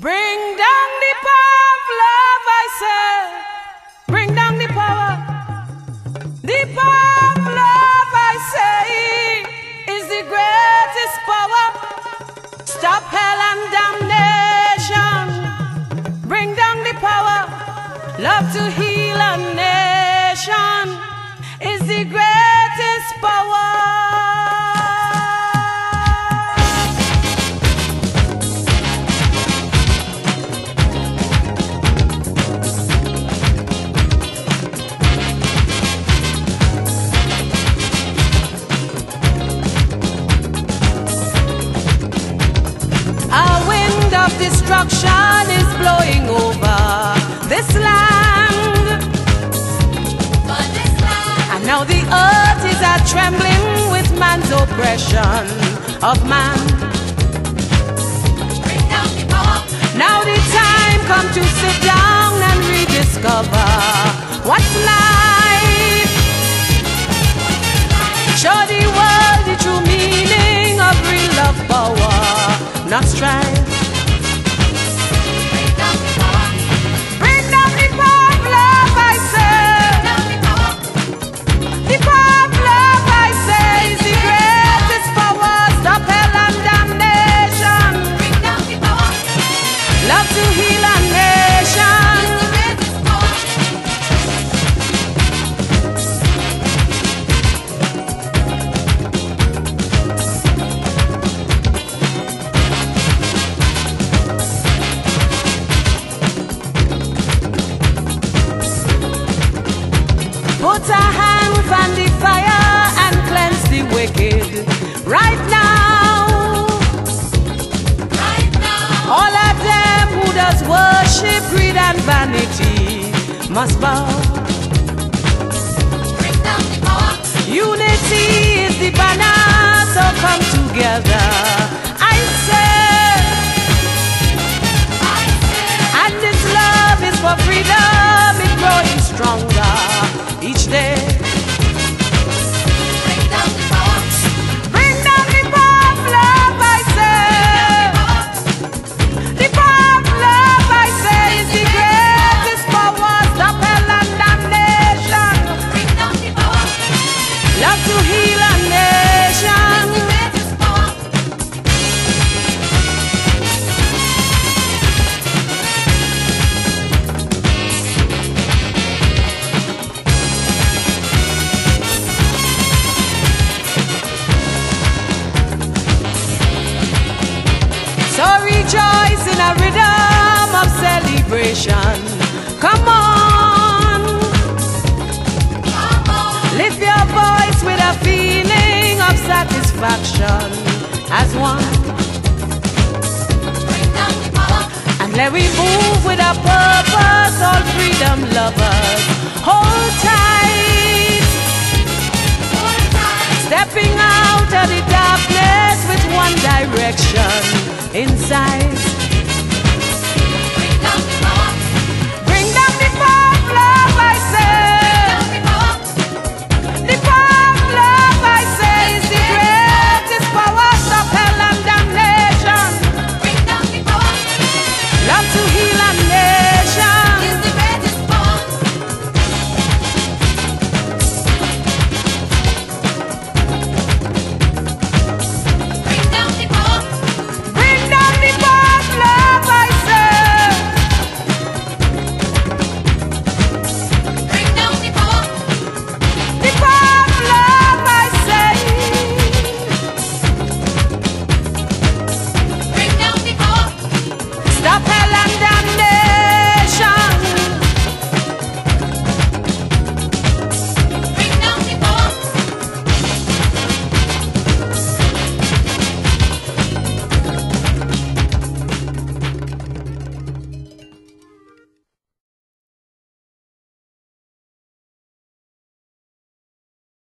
Bring down the power of love, I say. Bring down the power. The power of love, I say, is the greatest power. Stop hell and damnation. Bring down the power. Love to heal a nation is the greatest power. Destruction is blowing over this land. And now the earth is a trembling with man's oppression of man. Now the time come to sit down and rediscover what's life. Show the world the true meaning of real love power, not strife. Worship greed and vanity. Must bow. Unity is the banner, so come together. I say, and this love is for freedom, it's growing stronger a rhythm of celebration. Come on, lift your voice with a feeling of satisfaction as one. And let we move with a purpose, all freedom lovers. Hold tight, stepping out of the darkness with one direction inside.